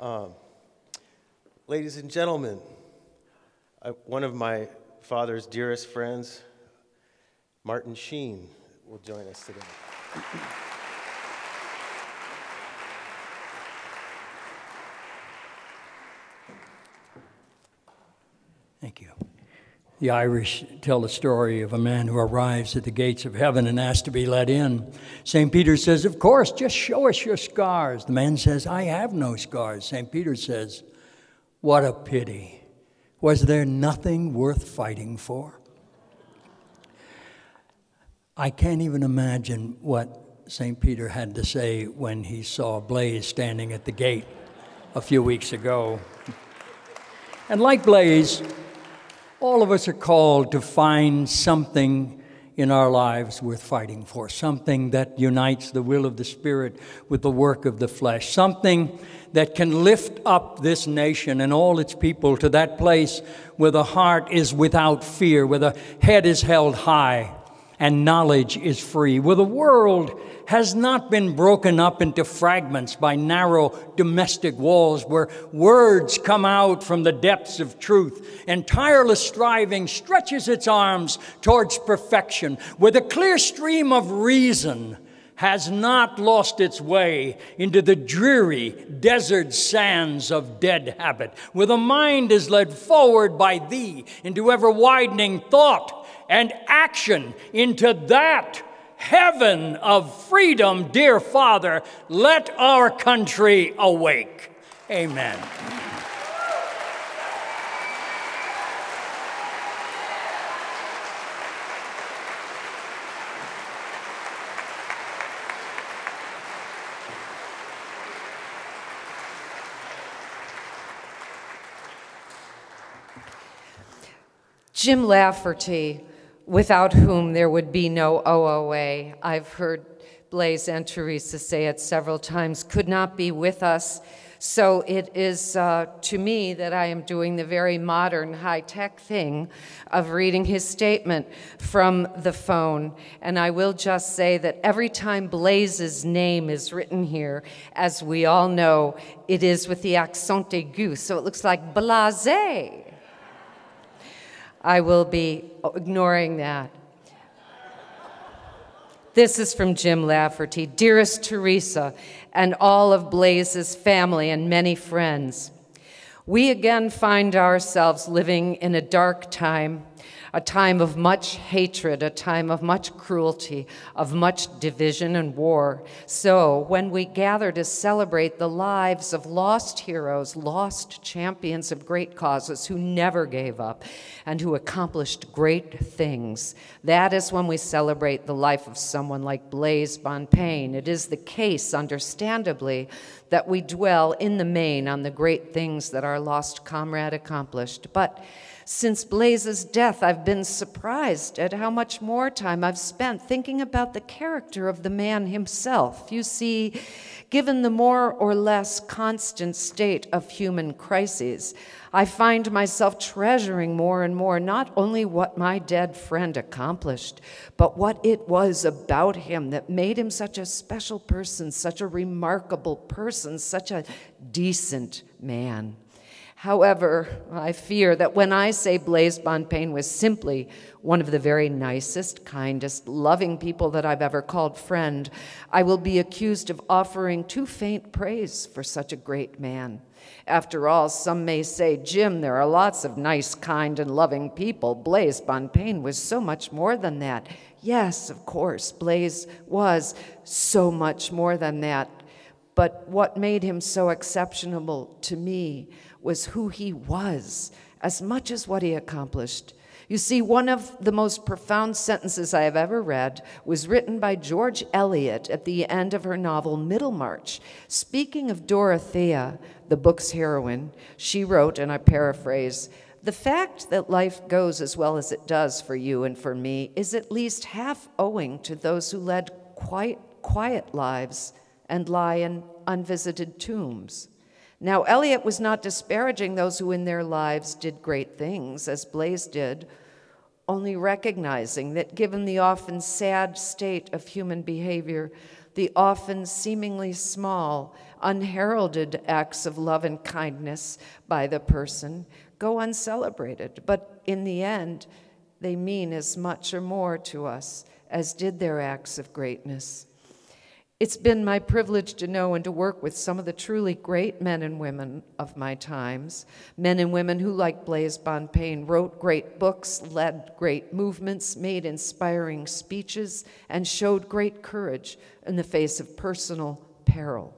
Um, ladies and gentlemen, I, one of my father's dearest friends, Martin Sheen, will join us today. Thank you. The Irish tell the story of a man who arrives at the gates of heaven and asks to be let in. St. Peter says, Of course, just show us your scars. The man says, I have no scars. St. Peter says, What a pity. Was there nothing worth fighting for? I can't even imagine what St. Peter had to say when he saw Blase standing at the gate a few weeks ago. And like Blase, all of us are called to find something in our lives worth fighting for, something that unites the will of the Spirit with the work of the flesh, something that can lift up this nation and all its people to that place where the heart is without fear, where the head is held high and knowledge is free, where the world has not been broken up into fragments by narrow domestic walls, where words come out from the depths of truth, and tireless striving stretches its arms towards perfection, where the clear stream of reason has not lost its way into the dreary desert sands of dead habit, where the mind is led forward by thee into ever widening thought and action into that heaven of freedom, dear Father, let our country awake. Amen. Jim Lafferty without whom there would be no OOA. I've heard Blase and Theresa say it several times, could not be with us. So it is uh, to me that I am doing the very modern, high tech thing of reading his statement from the phone. And I will just say that every time Blase's name is written here, as we all know, it is with the accent aigu. So it looks like blase. I will be ignoring that. This is from Jim Lafferty. Dearest Theresa and all of Blase's family and many friends, we again find ourselves living in a dark time a time of much hatred, a time of much cruelty, of much division and war. So, when we gather to celebrate the lives of lost heroes, lost champions of great causes who never gave up and who accomplished great things, that is when we celebrate the life of someone like Blase Bonpane. It is the case, understandably, that we dwell in the main on the great things that our lost comrade accomplished. But since Blase's death, I've been surprised at how much more time I've spent thinking about the character of the man himself. You see, given the more or less constant state of human crises, I find myself treasuring more and more not only what my dead friend accomplished, but what it was about him that made him such a special person, such a remarkable person, such a decent man. However, I fear that when I say Blase Bonpane was simply one of the very nicest, kindest, loving people that I've ever called friend, I will be accused of offering too faint praise for such a great man. After all, some may say, Jim, there are lots of nice, kind, and loving people. Blase Bonpane was so much more than that. Yes, of course, Blase was so much more than that. But what made him so exceptional to me was who he was as much as what he accomplished. You see, one of the most profound sentences I have ever read was written by George Eliot at the end of her novel Middlemarch. Speaking of Dorothea, the book's heroine, she wrote, and I paraphrase, the fact that life goes as well as it does for you and for me is at least half owing to those who led quiet, quiet lives and lie in unvisited tombs. Now, Eliot was not disparaging those who in their lives did great things, as Blase did, only recognizing that given the often sad state of human behavior, the often seemingly small, unheralded acts of love and kindness by the person go uncelebrated, but in the end, they mean as much or more to us as did their acts of greatness. It's been my privilege to know and to work with some of the truly great men and women of my times, men and women who, like Blase Bonpane, wrote great books, led great movements, made inspiring speeches, and showed great courage in the face of personal peril.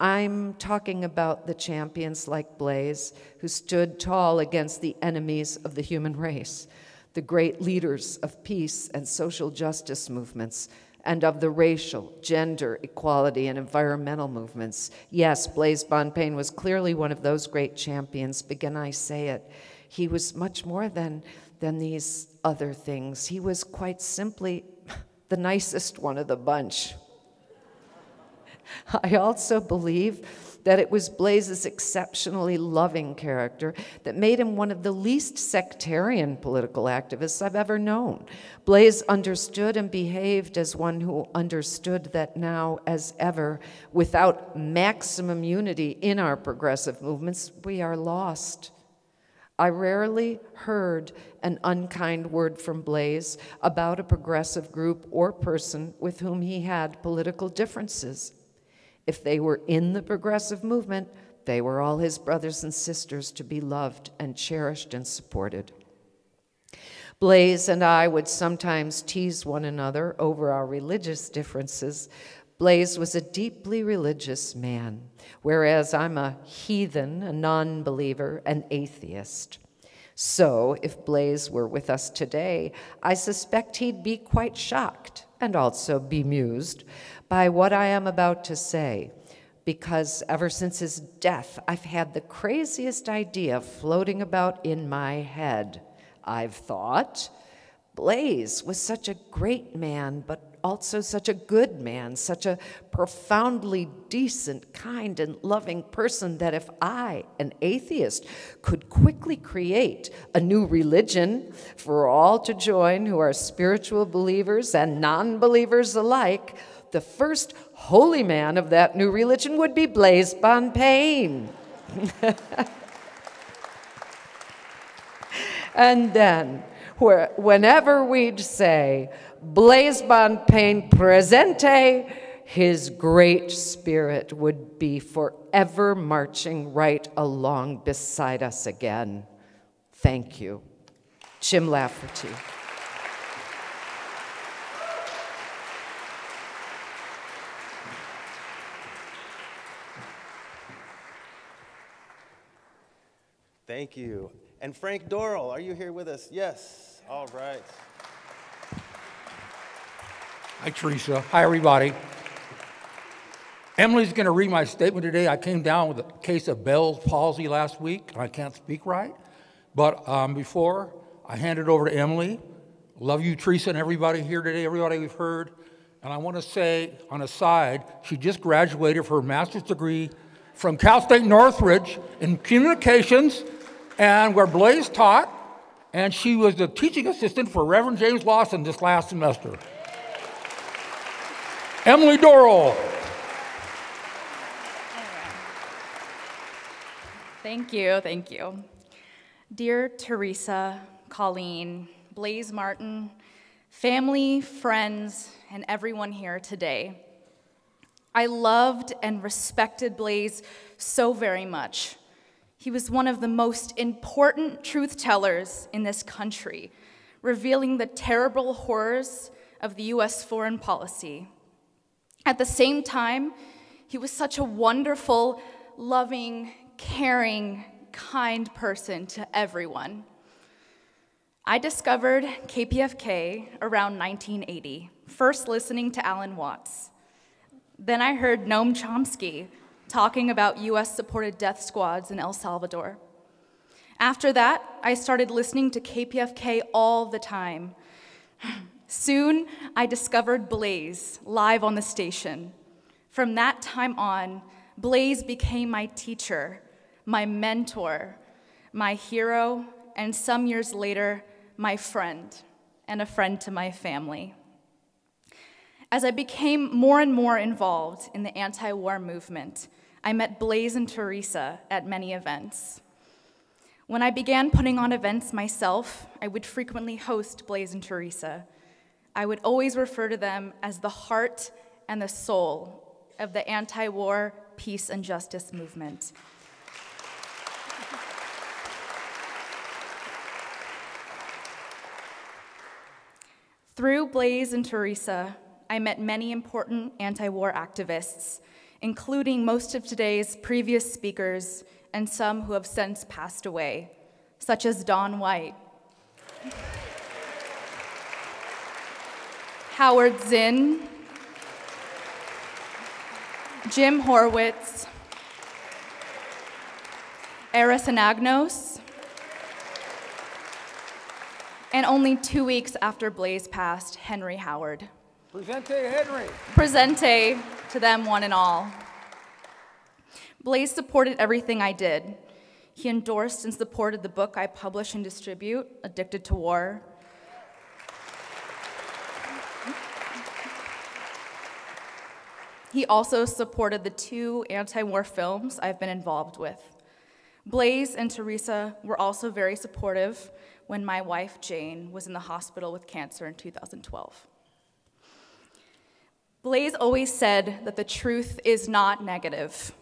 I'm talking about the champions like Blase, who stood tall against the enemies of the human race, the great leaders of peace and social justice movements and of the racial, gender, equality, and environmental movements. Yes, Blase Bonpane was clearly one of those great champions, begin I say it. He was much more than, than these other things. He was quite simply the nicest one of the bunch. I also believe that it was Blase's exceptionally loving character that made him one of the least sectarian political activists I've ever known. Blase understood and behaved as one who understood that now, as ever, without maximum unity in our progressive movements, we are lost. I rarely heard an unkind word from Blase about a progressive group or person with whom he had political differences. If they were in the progressive movement, they were all his brothers and sisters to be loved and cherished and supported. Blase and I would sometimes tease one another over our religious differences. Blase was a deeply religious man, whereas I'm a heathen, a non believer, an atheist. So, if Blase were with us today, I suspect he'd be quite shocked and also bemused by what I am about to say, because ever since his death, I've had the craziest idea floating about in my head. I've thought, Blase was such a great man, but also such a good man, such a profoundly decent, kind, and loving person that if I, an atheist, could quickly create a new religion for all to join who are spiritual believers and non believers alike, the first holy man of that new religion would be Blase Bonpane. and then, where, whenever we'd say, Blase Bonpane presente, his great spirit would be forever marching right along beside us again. Thank you. Jim Lafferty. Thank you. And Frank Dorrel, are you here with us? Yes. All right. Hi, Theresa. Hi, everybody. Emily's going to read my statement today. I came down with a case of Bell's palsy last week, and I can't speak right. But um, before I hand it over to Emily, love you, Theresa, and everybody here today, everybody we've heard. And I want to say, on a side, she just graduated her master's degree from Cal State Northridge in communications and where Blase taught, and she was the teaching assistant for Reverend James Lawson this last semester. Emily Dorrel. Thank you, thank you. Dear Theresa, Colleen, Blase Martin, family, friends, and everyone here today, I loved and respected Blase so very much. He was one of the most important truth tellers in this country, revealing the terrible horrors of the US foreign policy. At the same time, he was such a wonderful, loving, caring, kind person to everyone. I discovered KPFK around 1980, first listening to Alan Watts. Then I heard Noam Chomsky talking about US supported death squads in El Salvador. After that, I started listening to KPFK all the time. Soon, I discovered Blase live on the station. From that time on, Blase became my teacher, my mentor, my hero, and some years later, my friend, and a friend to my family. As I became more and more involved in the anti war movement, I met Blase and Theresa at many events. When I began putting on events myself, I would frequently host Blase and Theresa. I would always refer to them as the heart and the soul of the anti war, peace, and justice movement. Through Blase and Theresa, I met many important anti war activists, including most of today's previous speakers and some who have since passed away, such as Don White, Howard Zinn, Jim Horwitz, Aris Anagnos, and only two weeks after Blase passed, Henry Howard. Presente Henry. Presente to them, one and all. Blase supported everything I did. He endorsed and supported the book I publish and distribute, Addicted to War. He also supported the two anti war films I've been involved with. Blase and Theresa were also very supportive when my wife, Jane, was in the hospital with cancer in 2012. Blase always said that the truth is not negative.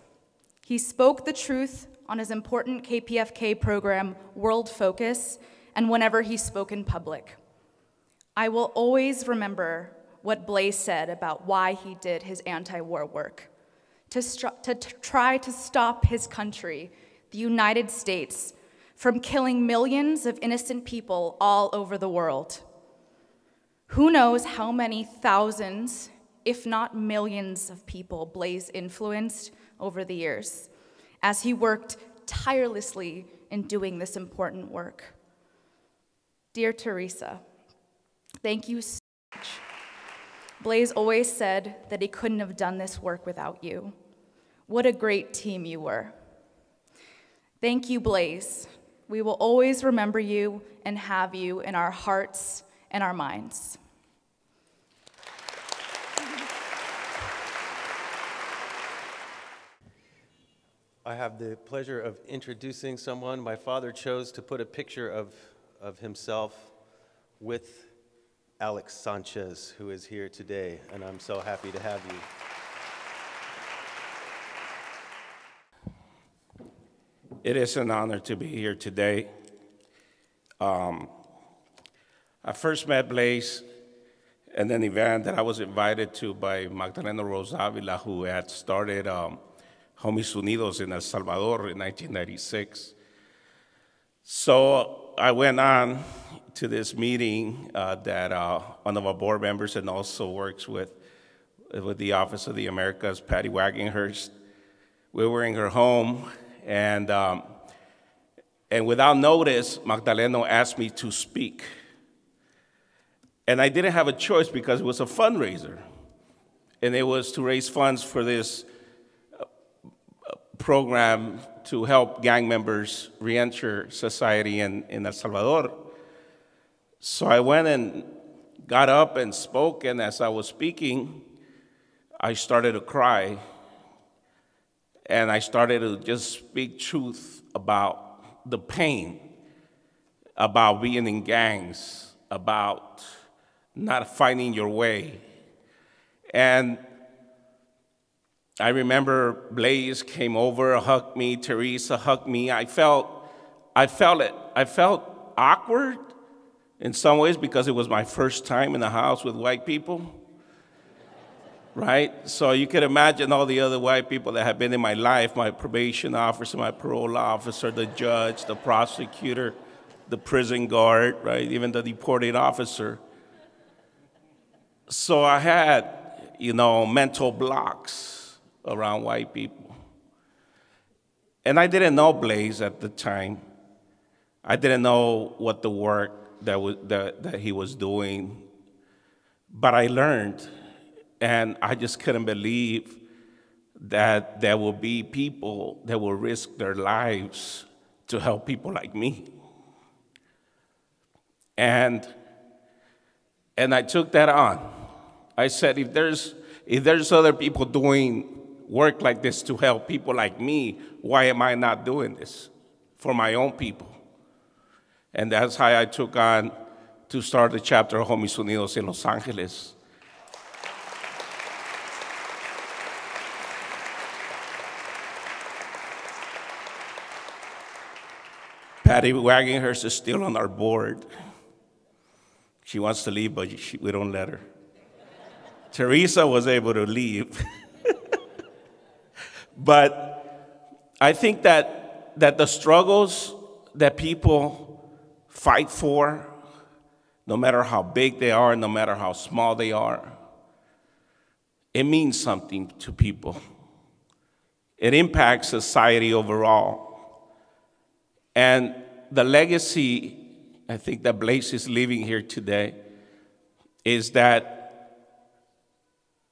He spoke the truth on his important KPFK program, World Focus, and whenever he spoke in public. I will always remember what Blase said about why he did his anti war work to, to try to stop his country, the United States, from killing millions of innocent people all over the world. Who knows how many thousands, if not millions, of people Blase influenced over the years as he worked tirelessly in doing this important work. Dear Theresa, thank you so much. Blase always said that he couldn't have done this work without you. What a great team you were. Thank you, Blase. We will always remember you and have you in our hearts and our minds. I have the pleasure of introducing someone. My father chose to put a picture of, of himself with Alex Sanchez, who is here today, and I'm so happy to have you. It is an honor to be here today. Um, I first met Blase in an event that I was invited to by Magdaleno Rose-Avila, who had started um, Homies Unidos in El Salvador in 1996. So I went on to this meeting uh, that uh, one of our board members and also works with, with the Office of the Americas, Patty Wagenhurst. We were in her home and, um, and without notice, Magdaleno asked me to speak. And I didn't have a choice because it was a fundraiser. And it was to raise funds for this program to help gang members reenter society in, in El Salvador. So I went and got up and spoke, and as I was speaking, I started to cry and I started to just speak truth about the pain, about being in gangs, about not finding your way. And I remember Blase came over, hugged me, Theresa hugged me. I felt, I felt it. I felt awkward in some ways because it was my first time in the house with white people right? So you can imagine all the other white people that have been in my life my probation officer, my parole officer, the judge, the prosecutor, the prison guard, right? Even the deported officer. So I had, you know, mental blocks around white people. And I didn't know Blase at the time. I didn't know what the work that, was, that, that he was doing. But I learned and I just couldn't believe that there will be people that will risk their lives to help people like me. And, and I took that on. I said, if there's, if there's other people doing work like this to help people like me, why am I not doing this for my own people? And that's how I took on to start the chapter of Homies Unidos in Los Angeles. Patty Wagenhurst is still on our board. She wants to leave, but she, we don't let her. Theresa was able to leave. but I think that, that the struggles that people fight for, no matter how big they are, no matter how small they are, it means something to people. It impacts society overall. And the legacy I think that Blase is leaving here today is that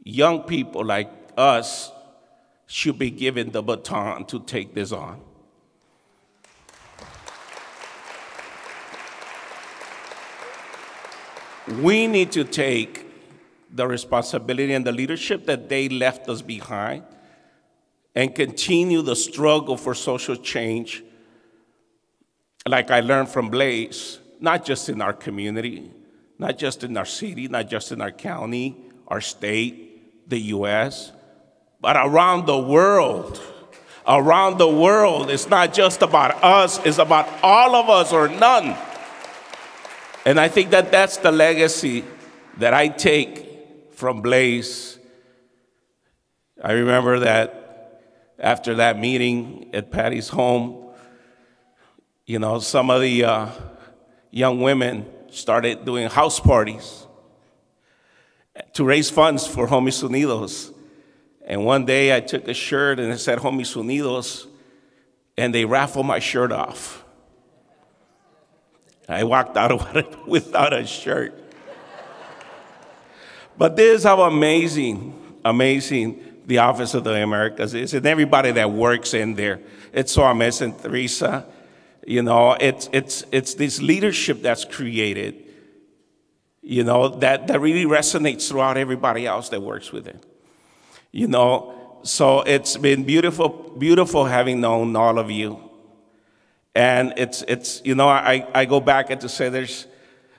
young people like us should be given the baton to take this on. We need to take the responsibility and the leadership that they left us behind and continue the struggle for social change like I learned from Blase, not just in our community, not just in our city, not just in our county, our state, the US, but around the world. Around the world, it's not just about us, it's about all of us or none. And I think that that's the legacy that I take from Blase. I remember that after that meeting at Patty's home, you know, some of the uh, young women started doing house parties to raise funds for Homies Unidos. And one day I took a shirt and it said Homies Unidos, and they raffled my shirt off. I walked out without a shirt. But this is how amazing, amazing the Office of the Americas is, and everybody that works in there. It's so amazing, Theresa you know, it's, it's, it's this leadership that's created, you know, that, that really resonates throughout everybody else that works with it. You know, so it's been beautiful, beautiful having known all of you. And it's, it's you know, I, I go back and to say there's,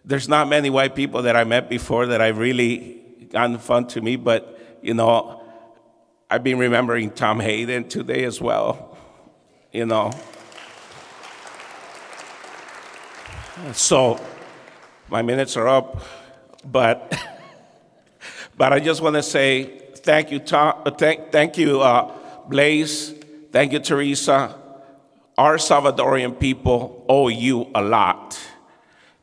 there's not many white people that I met before that I've really gotten fun to me, but, you know, I've been remembering Tom Hayden today as well, you know. So my minutes are up, but but I just want to say thank you, Tom, uh, thank, thank you, uh, Blase, thank you, Theresa. Our Salvadorian people owe you a lot.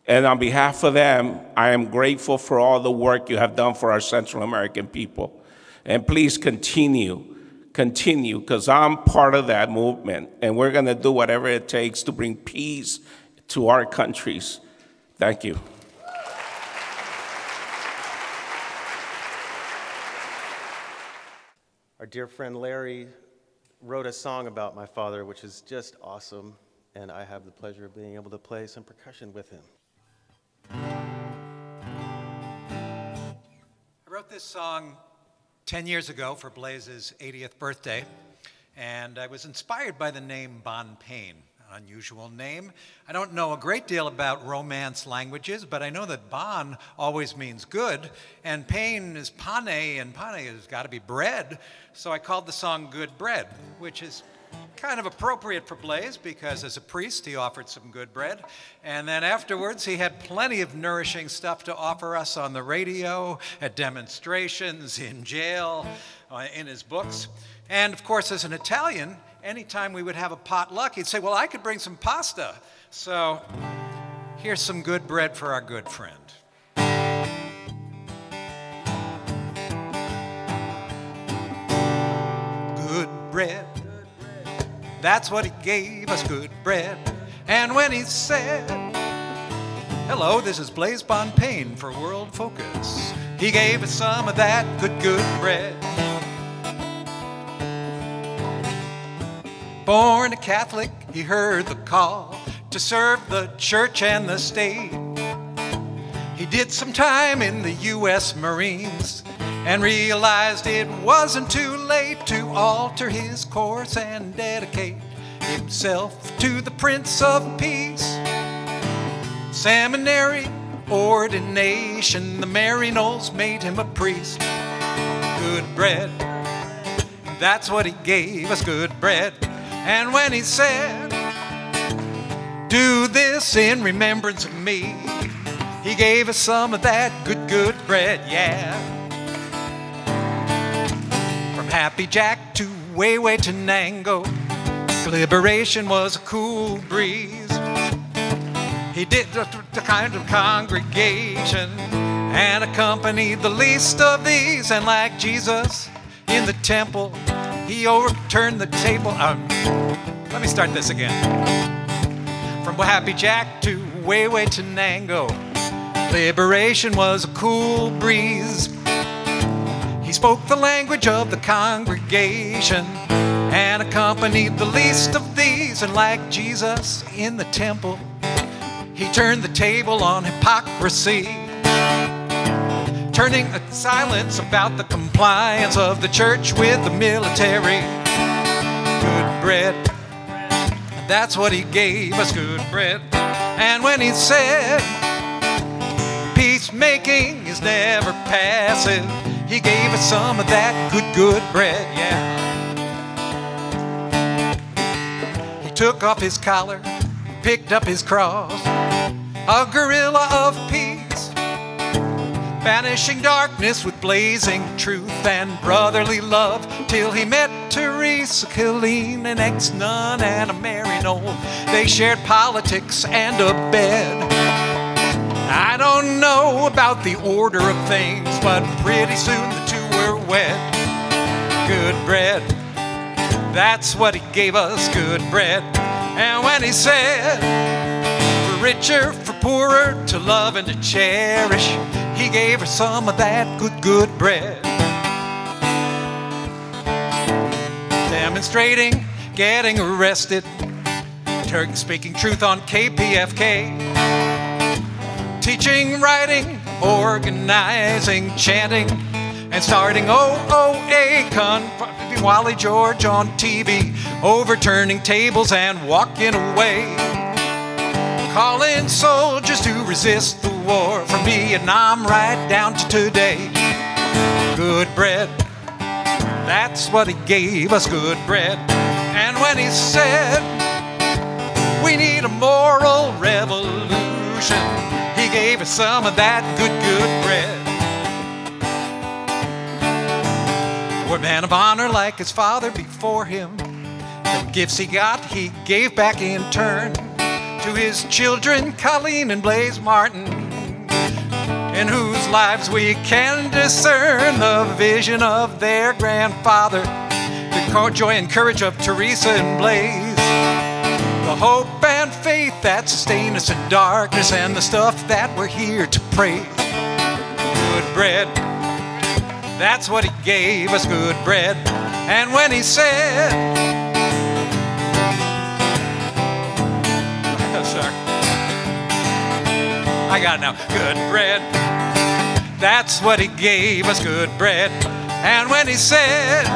And on behalf of them, I am grateful for all the work you have done for our Central American people. And please continue, continue, because I'm part of that movement. And we're going to do whatever it takes to bring peace to our countries. Thank you. Our dear friend Larry wrote a song about my father, which is just awesome, and I have the pleasure of being able to play some percussion with him. I wrote this song 10 years ago for Blase's 80th birthday, and I was inspired by the name Bonpane unusual name. I don't know a great deal about Romance languages, but I know that bon always means good, and pain is pane, and pane has got to be bread. So I called the song Good Bread, which is kind of appropriate for Blase because as a priest he offered some good bread. And then afterwards he had plenty of nourishing stuff to offer us on the radio, at demonstrations, in jail, uh, in his books. And of course, as an Italian, anytime we would have a potluck, he'd say, Well, I could bring some pasta. So here's some good bread for our good friend. Good bread. That's what he gave us, good bread. And when he said, Hello, this is Blase Bonpane for World Focus, he gave us some of that good, good bread. Born a Catholic, he heard the call to serve the church and the state. He did some time in the U.S. Marines and realized it wasn't too late to alter his course and dedicate himself to the Prince of Peace. Seminary ordination, the Maryknolls made him a priest. Good bread, that's what he gave us, good bread. And when he said, Do this in remembrance of me, he gave us some of that good, good bread, yeah. From Happy Jack to Huehuetenango, liberation was a cool breeze. He did the, the kind of congregation and accompanied the least of these, and like Jesus in the temple, he overturned the table. Um, let me start this again. From Happy Jack to Huehuetenango, liberation was a cool breeze. He spoke the language of the congregation and accompanied the least of these, and like Jesus in the temple, he turned the table on hypocrisy, turning a silence about the compliance of the church with the military. Good bread, that's what he gave us, good bread. And when he said, peacemaking is never passive, he gave us some of that good, good bread, yeah. He took off his collar, picked up his cross, a guerrilla of peace, banishing darkness with blazing truth and brotherly love, till he met Theresa Killeen, an ex-nun and a Maryknoll. They shared politics and a bed. I don't know about the order of things, but pretty soon the two were wed. Good bread, that's what he gave us, good bread. And when he said, richer, for poorer, to love and to cherish, he gave her some of that good, good bread. Demonstrating, getting arrested, Turk speaking truth on KPFK teaching, writing, organizing, chanting, and starting OOA, confronting Wally George on TV, overturning tables and walking away. Calling soldiers to resist the war from Vietnam right down to today. Good bread, that's what he gave us, good bread. And when he said, we need a moral revolution, he gave us some of that good, good bread. We're man of honor like his father before him. The gifts he got, he gave back in turn to his children, Colleen and Blase Martin, in whose lives we can discern the vision of their grandfather, the joy and courage of Theresa and Blase, the hope and faith that sustain us in darkness, and the stuff that we're here to praise. Good bread, that's what he gave us, good bread. And when he said, I got it now. Good bread. That's what he gave us, good bread. And when he said,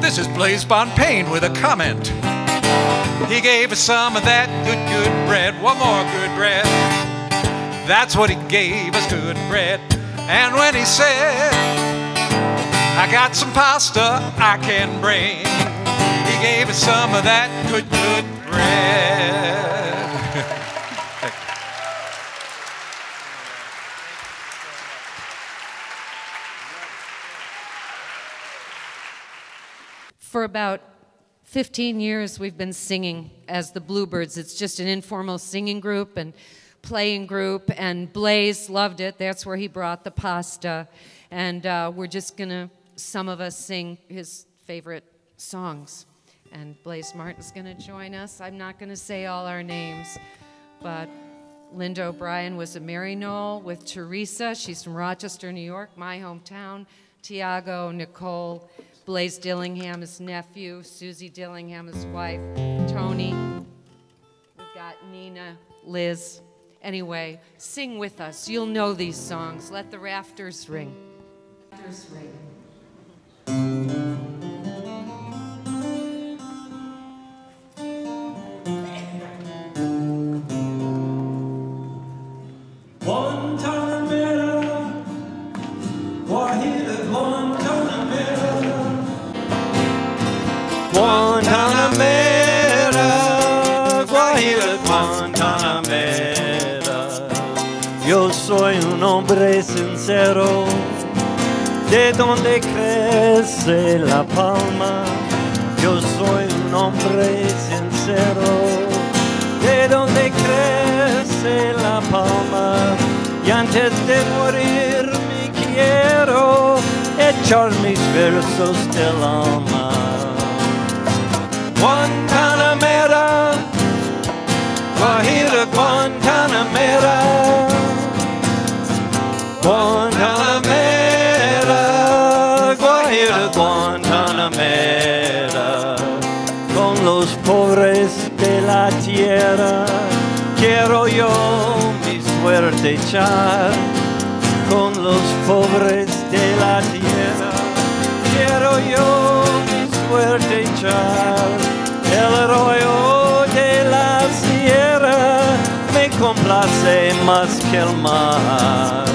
This is Blase Bonpane with a comment. He gave us some of that good, good bread. One more good bread. That's what he gave us, good bread. And when he said, I got some pasta I can bring, he gave us some of that good, good bread. For about 15 years, we've been singing as the Bluebirds. It's just an informal singing group and playing group, and Blase loved it. That's where he brought the pasta. And uh, we're just gonna, some of us sing his favorite songs. And Blase Martin's gonna join us. I'm not gonna say all our names, but Linda O'Brien was a Maryknoll with Theresa. She's from Rochester, New York, my hometown. Tiago, Nicole, Blaze Dillingham, his nephew, Susie Dillingham, his wife, Tony. We've got Nina, Liz. Anyway, sing with us. You'll know these songs. Let the rafters ring. Guantanamera, la palma. Yo soy un hombre sincero, de donde crece la palma. Y antes de morir me quiero echar mis versos del suerte echar, con los pobres de la tierra quiero yo mi suerte echar. El arroyo de la sierra me complace más que el mar.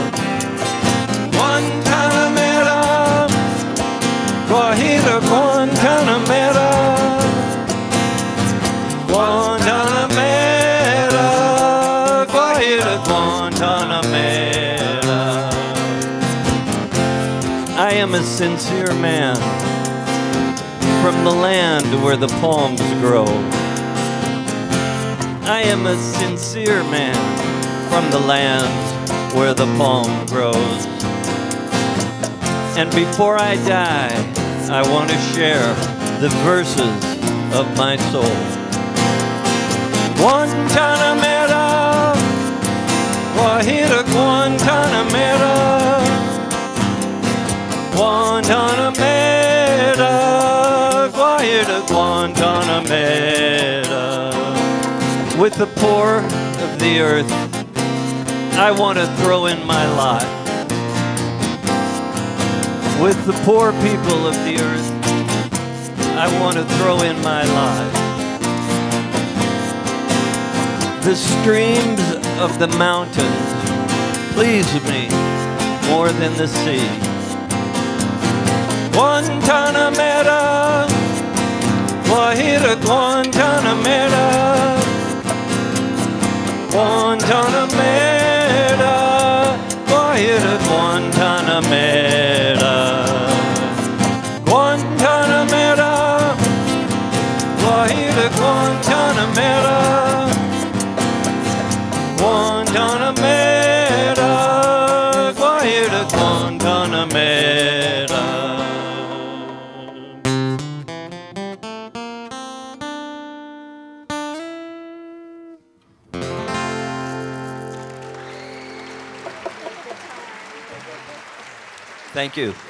A sincere man from the land where the palms grow. I am a sincere man from the land where the palm grows. And before I die, I want to share the verses of my soul. Guantanamera, Guajira, Guantanamera. Guantanamera, Guajira, Guantanamera. With the poor of the earth, I want to throw in my lot. With the poor people of the earth, I want to throw in my lot. The streams of the mountains please me more than the sea. Guantanamera, you.